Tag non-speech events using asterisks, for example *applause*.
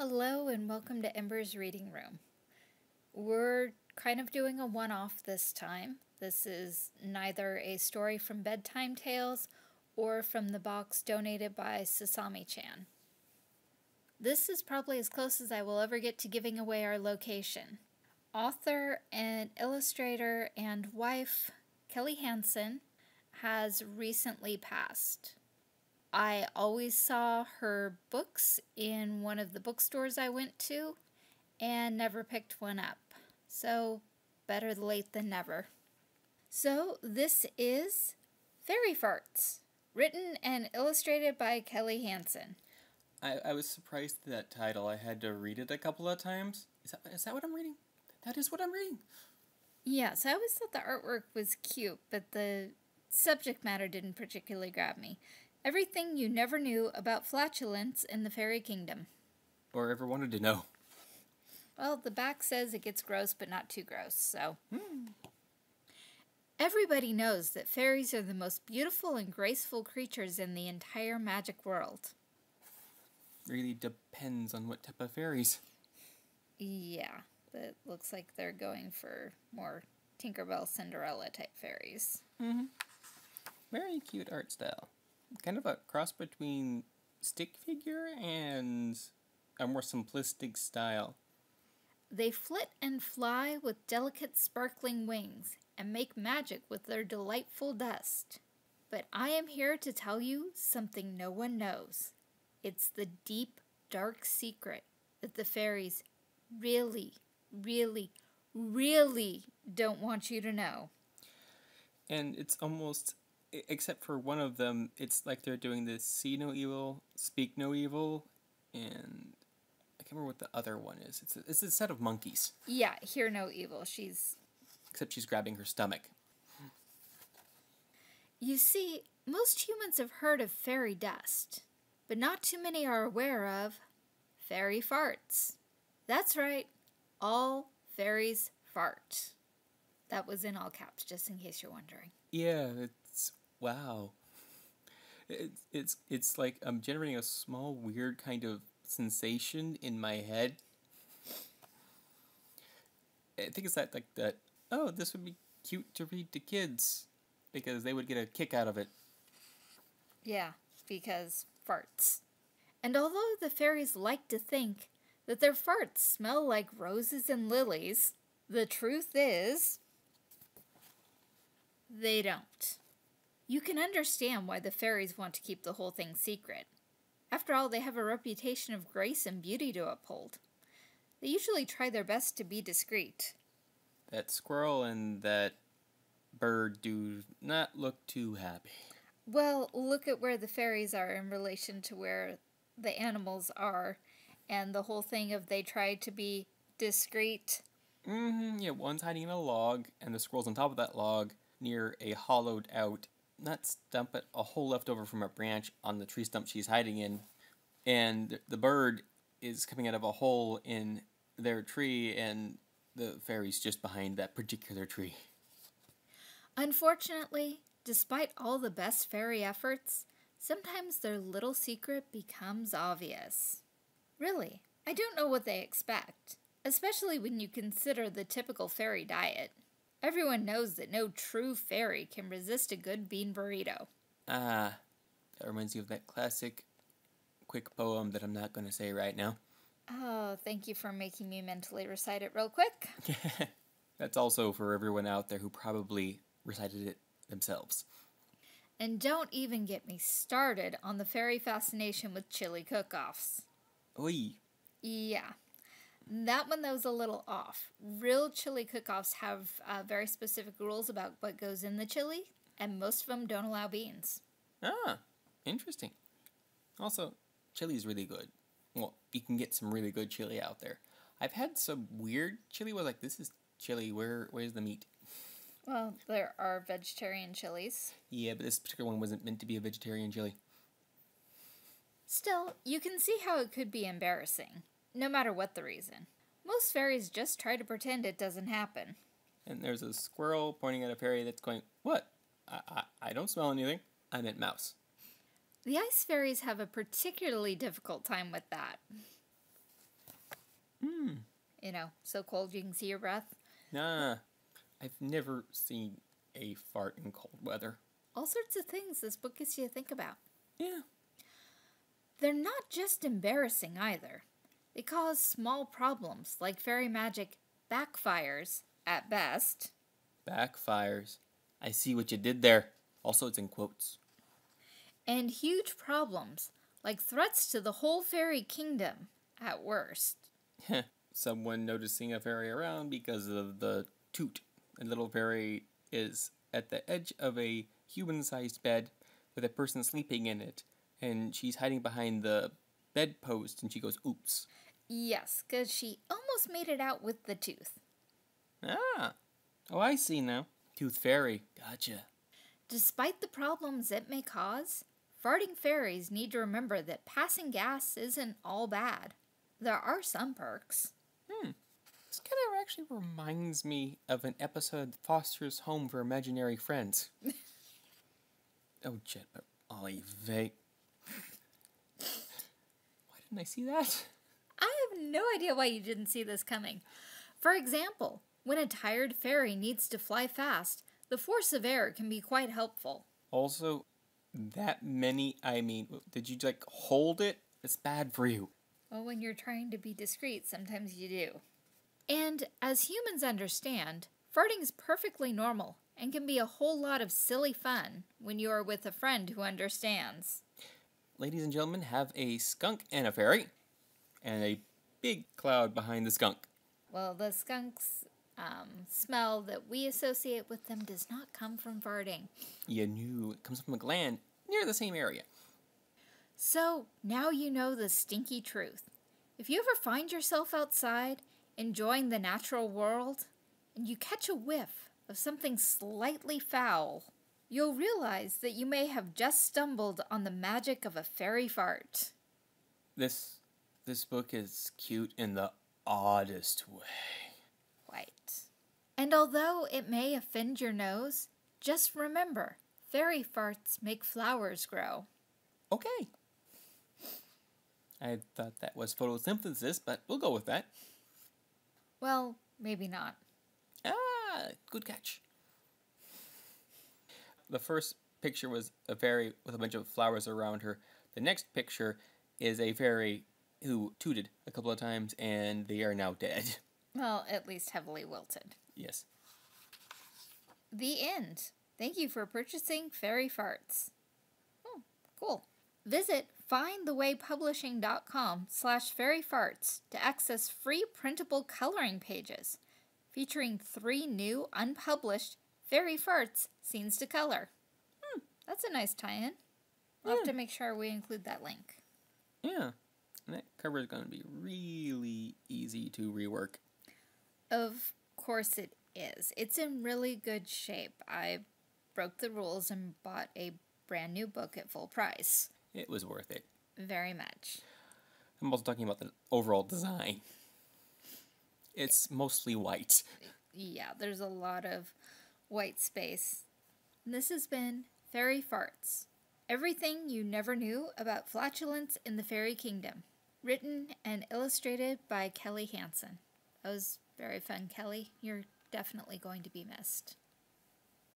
Hello and welcome to Ember's Reading Room. We're kind of doing a one off this time. This is neither a story from Bedtime Tales or from the box donated by Sasami chan. This is probably as close as I will ever get to giving away our location. Author and illustrator and wife Kelli Hansen has recently passed. I always saw her books in one of the bookstores I went to and never picked one up. So, better late than never. So, this is Fairy Farts, written and illustrated by Kelli Hansen. I, I was surprised at that title. I had to read it a couple of times. Is that, is that what I'm reading? That is what I'm reading. Yes, I always thought the artwork was cute, but the subject matter didn't particularly grab me. Everything you never knew about flatulence in the fairy kingdom. Or ever wanted to know. Well, the back says it gets gross, but not too gross, so. Hmm. Everybody knows that fairies are the most beautiful and graceful creatures in the entire magic world. Really depends on what type of fairies. Yeah, it looks like they're going for more Tinkerbell Cinderella type fairies. Mm-hmm. Very cute art style kind of a cross between stick figure and a more simplistic style. They flit and fly with delicate sparkling wings and make magic with their delightful dust. But I am here to tell you something no one knows. It's the deep, dark secret that the fairies really, really, really don't want you to know. And it's almost except for one of them, it's like they're doing this see no evil, speak no evil, and I can't remember what the other one is. It's a, it's a set of monkeys. Yeah, hear no evil. She's. Except she's grabbing her stomach. You see, most humans have heard of fairy dust, but not too many are aware of fairy farts. That's right, all fairies fart. That was in all caps, just in case you're wondering. Yeah, wow. It's it's it's like I'm generating a small weird kind of sensation in my head. I think it's that like that. Oh, this would be cute to read to kids because they would get a kick out of it. Yeah, because farts. And although the fairies like to think that their farts smell like roses and lilies, the truth is they don't. You can understand why the fairies want to keep the whole thing secret. After all, they have a reputation of grace and beauty to uphold. They usually try their best to be discreet. That squirrel and that bird do not look too happy. Well, look at where the fairies are in relation to where the animals are, and the whole thing of they try to be discreet. Mm-hmm. Yeah, one's hiding in a log, and the squirrel's on top of that log near a hollowed out not stump, but a hole left over from a branch on the tree stump she's hiding in. And the bird is coming out of a hole in their tree, and the fairy's just behind that particular tree. Unfortunately, despite all the best fairy efforts, sometimes their little secret becomes obvious. Really, I don't know what they expect, especially when you consider the typical fairy diet. Everyone knows that no true fairy can resist a good bean burrito. Ah, that reminds you of that classic quick poem that I'm not going to say right now. Oh, thank you for making me mentally recite it real quick. *laughs* That's also for everyone out there who probably recited it themselves. And don't even get me started on the fairy fascination with chili cook-offs. Oi. Yeah. That one, though, was a little off. Real chili cook offs have uh, very specific rules about what goes in the chili, and most of them don't allow beans. Ah, interesting. Also, chili is really good. Well, you can get some really good chili out there. I've had some weird chili where like this is chili. Where where's the meat? Well, there are vegetarian chilies. Yeah, but this particular one wasn't meant to be a vegetarian chili. Still, you can see how it could be embarrassing no matter what the reason. Most fairies just try to pretend it doesn't happen. And there's a squirrel pointing at a fairy that's going, What? I, I, I don't smell anything. I meant mouse. The ice fairies have a particularly difficult time with that. Hmm. You know, so cold you can see your breath. Nah. I've never seen a fart in cold weather. All sorts of things this book gets you to think about. Yeah. They're not just embarrassing either. They cause small problems like fairy magic backfires at best. Backfires. I see what you did there. Also, it's in quotes. and huge problems, like threats to the whole fairy kingdom at worst. *laughs* Someone noticing a fairy around because of the toot. A little fairy is at the edge of a human sized bed with a person sleeping in it, and she's hiding behind the bedpost, and she goes, Oops. Yes, because she almost made it out with the tooth. Ah. Oh, I see now. Tooth fairy. Gotcha. Despite the problems it may cause, farting fairies need to remember that passing gas isn't all bad. There are some perks. Hmm. This kind of actually reminds me of an episode of Foster's Home for Imaginary Friends. *laughs* oh, Jet, but Olive. *laughs* Why didn't I see that? No idea why you didn't see this coming. For example, when a tired fairy needs to fly fast, the force of air can be quite helpful. Also, that many, I mean, did you like hold it? It's bad for you. Well, when you're trying to be discreet, sometimes you do. And as humans understand, farting is perfectly normal and can be a whole lot of silly fun when you are with a friend who understands. Ladies and gentlemen, have a skunk and a fairy, and a big cloud behind the skunk. Well, the skunk's um, smell that we associate with them does not come from farting. You knew it comes from a gland near the same area. So now you know the stinky truth. If you ever find yourself outside enjoying the natural world and you catch a whiff of something slightly foul, you'll realize that you may have just stumbled on the magic of a fairy fart. This this book is cute in the oddest way. Right. And although it may offend your nose, just remember fairy farts make flowers grow. Okay. I thought that was photosynthesis, but we'll go with that. Well, maybe not. Ah, good catch. The first picture was a fairy with a bunch of flowers around her. The next picture is a fairy who tooted a couple of times and they are now dead. Well, at least heavily wilted. Yes. The end. Thank you for purchasing Fairy Farts. Oh, cool. Visit findthewaypublishing.com slash fairyfarts to access free printable coloring pages featuring three new unpublished Fairy Farts scenes to color. Hmm, that's a nice tie-in. We'll have to make sure we include that link. Yeah. And that cover is going to be really easy to rework. Of course it is. It's in really good shape. I broke the rules and bought a brand new book at full price. It was worth it. Very much. I'm also talking about the overall design. It's mostly white. Yeah, there's a lot of white space. And this has been Fairy Farts. Everything you never knew about flatulence in the fairy kingdom. Written and illustrated by Kelli Hansen. That was very fun, Kelli. You're definitely going to be missed.